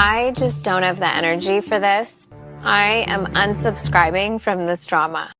I just don't have the energy for this. I am unsubscribing from this drama.